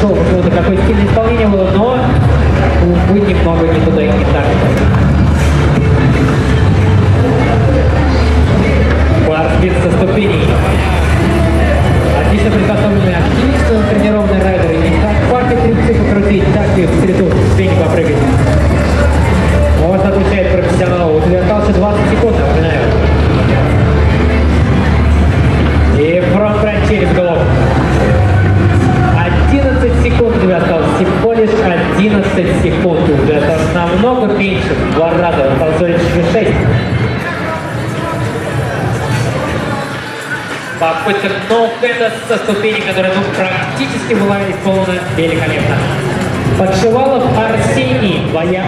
круто, круто, ну, какой стиль исполнения было, но, будет немного не туда и не так. Барспид со ступеней. Отлично приготовленные активисты, тренированные райдеры. И так парки крутить, так и в среду. Всего лишь 11 секунд. Уже это намного меньше, два раза. Осталось лишь 6. Попытка ноу-хеда со ступени, которая ну, практически была исполнена великолепно. Подшивалов Арсений, твоя